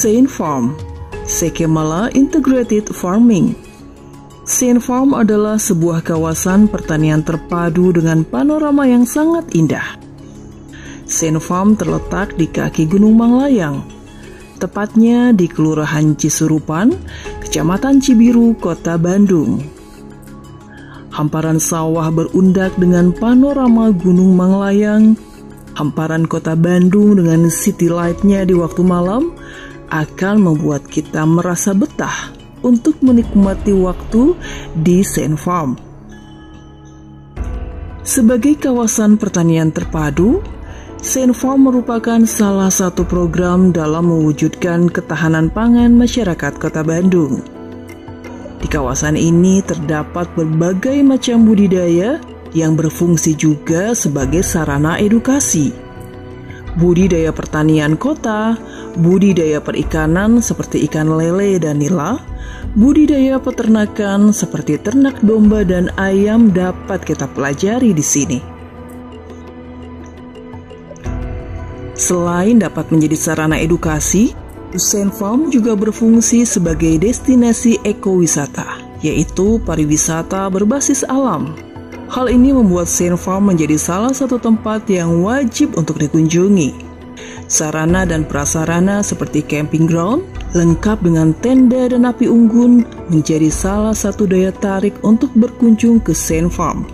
Saint Farm, Sekemala Integrated Farming. Saint Farm adalah sebuah kawasan pertanian terpadu dengan panorama yang sangat indah. Saint Farm terletak di kaki Gunung Manglayang, tepatnya di Kelurahan Cisurupan, Kecamatan Cibiru, Kota Bandung. Hamparan sawah berundak dengan panorama Gunung Manglayang, hamparan kota Bandung dengan city light-nya di waktu malam akan membuat kita merasa betah untuk menikmati waktu di Saint Farm. Sebagai kawasan pertanian terpadu, Saint Farm merupakan salah satu program dalam mewujudkan ketahanan pangan masyarakat Kota Bandung. Di kawasan ini terdapat berbagai macam budidaya yang berfungsi juga sebagai sarana edukasi. Budidaya pertanian kota, budidaya perikanan seperti ikan lele dan nila, budidaya peternakan seperti ternak domba dan ayam dapat kita pelajari di sini. Selain dapat menjadi sarana edukasi, Usain Farm juga berfungsi sebagai destinasi ekowisata, yaitu pariwisata berbasis alam. Hal ini membuat Saint Farm menjadi salah satu tempat yang wajib untuk dikunjungi. Sarana dan prasarana seperti camping ground, lengkap dengan tenda dan api unggun, menjadi salah satu daya tarik untuk berkunjung ke Saint Farm.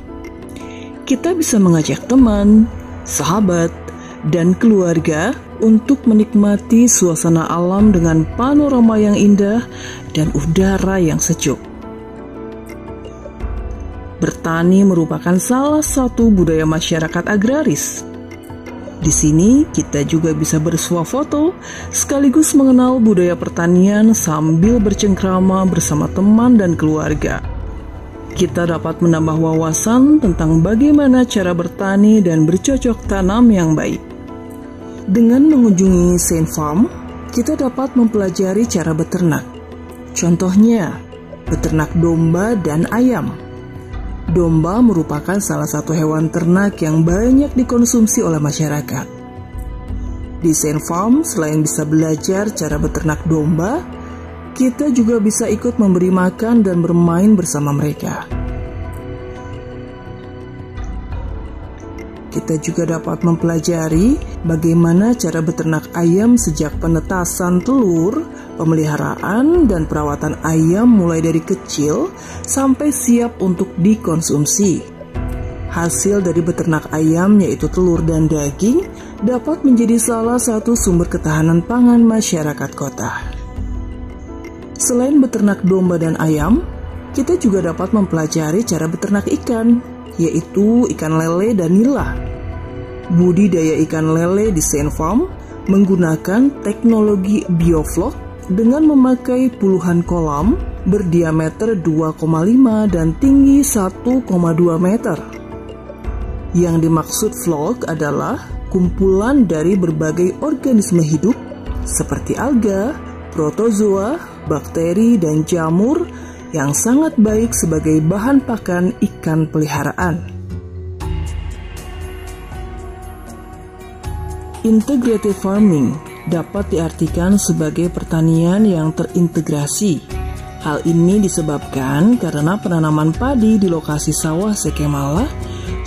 Kita bisa mengajak teman, sahabat, dan keluarga untuk menikmati suasana alam dengan panorama yang indah dan udara yang sejuk. Bertani merupakan salah satu budaya masyarakat agraris. Di sini kita juga bisa bersuah foto sekaligus mengenal budaya pertanian sambil bercengkrama bersama teman dan keluarga. Kita dapat menambah wawasan tentang bagaimana cara bertani dan bercocok tanam yang baik. Dengan mengunjungi Saint Farm, kita dapat mempelajari cara beternak. Contohnya, beternak domba dan ayam. Domba merupakan salah satu hewan ternak yang banyak dikonsumsi oleh masyarakat. Di Saint Farm, selain bisa belajar cara beternak domba, kita juga bisa ikut memberi makan dan bermain bersama mereka. Kita juga dapat mempelajari bagaimana cara beternak ayam sejak penetasan telur, pemeliharaan, dan perawatan ayam mulai dari kecil sampai siap untuk dikonsumsi. Hasil dari beternak ayam yaitu telur dan daging dapat menjadi salah satu sumber ketahanan pangan masyarakat kota. Selain beternak domba dan ayam, kita juga dapat mempelajari cara beternak ikan, yaitu ikan lele dan nila budidaya ikan lele di Saint Farm menggunakan teknologi bioflok dengan memakai puluhan kolam berdiameter 2,5 dan tinggi 1,2 meter. Yang dimaksud vlog adalah kumpulan dari berbagai organisme hidup seperti alga, protozoa, bakteri, dan jamur yang sangat baik sebagai bahan pakan ikan peliharaan. Integrated farming dapat diartikan sebagai pertanian yang terintegrasi. Hal ini disebabkan karena penanaman padi di lokasi sawah Sekemala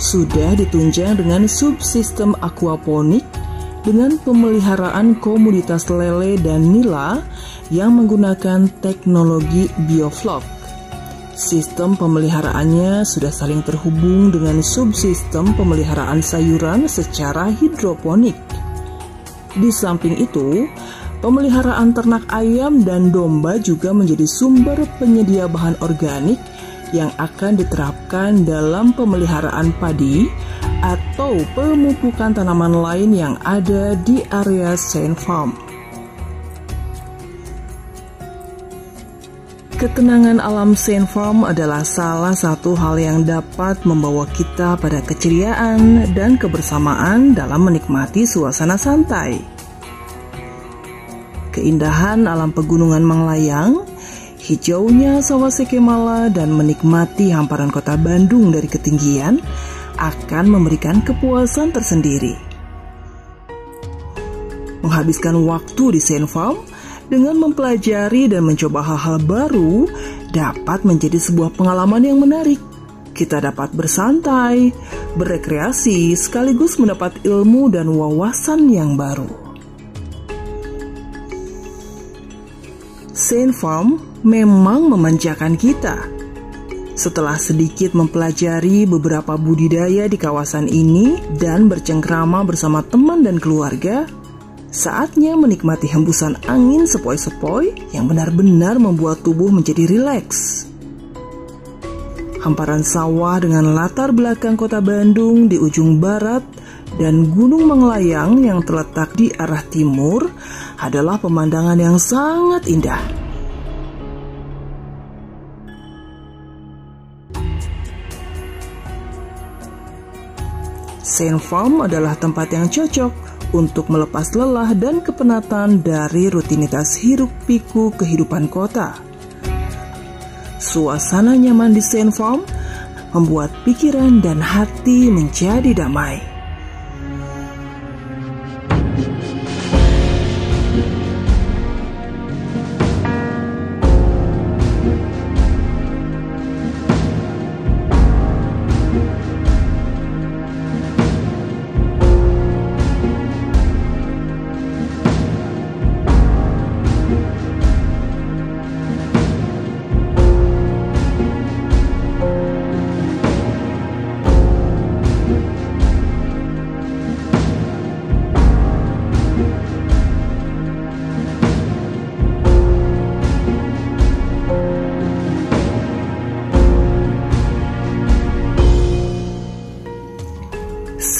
sudah ditunjang dengan subsistem aquaponik dengan pemeliharaan komunitas lele dan nila yang menggunakan teknologi bioflok. Sistem pemeliharaannya sudah saling terhubung dengan subsistem pemeliharaan sayuran secara hidroponik. Di samping itu, pemeliharaan ternak ayam dan domba juga menjadi sumber penyedia bahan organik yang akan diterapkan dalam pemeliharaan padi atau pemupukan tanaman lain yang ada di area Saint Farm. Ketenangan alam Saint Farm adalah salah satu hal yang dapat membawa kita pada keceriaan dan kebersamaan dalam menikmati suasana santai. Keindahan alam pegunungan Manglayang, hijaunya sawah Sekemala dan menikmati hamparan kota Bandung dari ketinggian akan memberikan kepuasan tersendiri. Menghabiskan waktu di Saint Farm dengan mempelajari dan mencoba hal-hal baru dapat menjadi sebuah pengalaman yang menarik. Kita dapat bersantai, berekreasi, sekaligus mendapat ilmu dan wawasan yang baru. Saint Farm memang memanjakan kita. Setelah sedikit mempelajari beberapa budidaya di kawasan ini dan bercengkrama bersama teman dan keluarga, Saatnya menikmati hembusan angin sepoi-sepoi yang benar-benar membuat tubuh menjadi rileks. Hamparan sawah dengan latar belakang kota Bandung di ujung barat dan Gunung Menglayang yang terletak di arah timur adalah pemandangan yang sangat indah. Saint Farm adalah tempat yang cocok untuk melepas lelah dan kepenatan dari rutinitas hiruk-piku kehidupan kota. Suasana nyaman di Saint Farm membuat pikiran dan hati menjadi damai.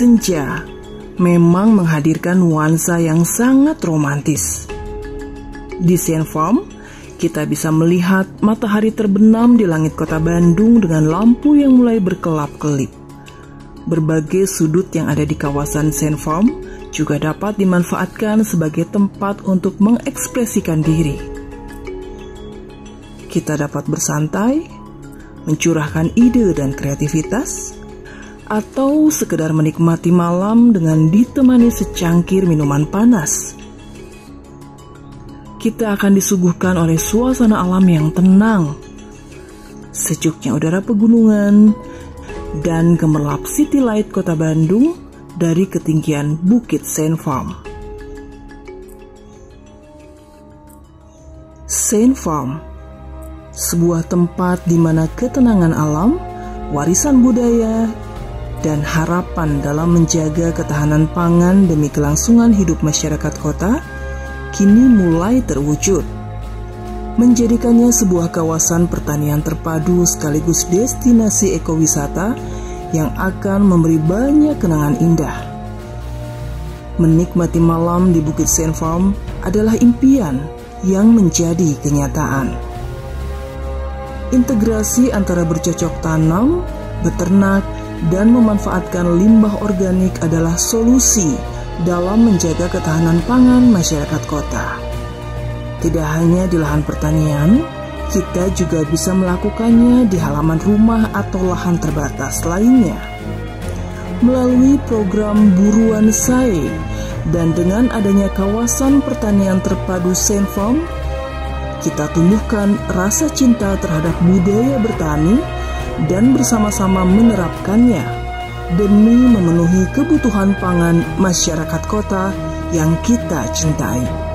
Senja memang menghadirkan nuansa yang sangat romantis. Di Saint Farm, kita bisa melihat matahari terbenam di langit kota Bandung dengan lampu yang mulai berkelap-kelip. Berbagai sudut yang ada di kawasan Saint Farm juga dapat dimanfaatkan sebagai tempat untuk mengekspresikan diri. Kita dapat bersantai, mencurahkan ide dan kreativitas, atau sekedar menikmati malam dengan ditemani secangkir minuman panas. Kita akan disuguhkan oleh suasana alam yang tenang, sejuknya udara pegunungan, dan gemerlap city light kota Bandung dari ketinggian Bukit Saint Farm. Saint Farm, sebuah tempat di mana ketenangan alam, warisan budaya, dan harapan dalam menjaga ketahanan pangan demi kelangsungan hidup masyarakat kota kini mulai terwujud. Menjadikannya sebuah kawasan pertanian terpadu sekaligus destinasi ekowisata yang akan memberi banyak kenangan indah. Menikmati malam di Bukit Saint Farm adalah impian yang menjadi kenyataan. Integrasi antara bercocok tanam, beternak, dan memanfaatkan limbah organik adalah solusi dalam menjaga ketahanan pangan masyarakat kota. Tidak hanya di lahan pertanian, kita juga bisa melakukannya di halaman rumah atau lahan terbatas lainnya. Melalui program Buruan Sae dan dengan adanya kawasan pertanian terpadu Senfarm, kita tumbuhkan rasa cinta terhadap budaya bertani dan bersama-sama menerapkannya demi memenuhi kebutuhan pangan masyarakat kota yang kita cintai.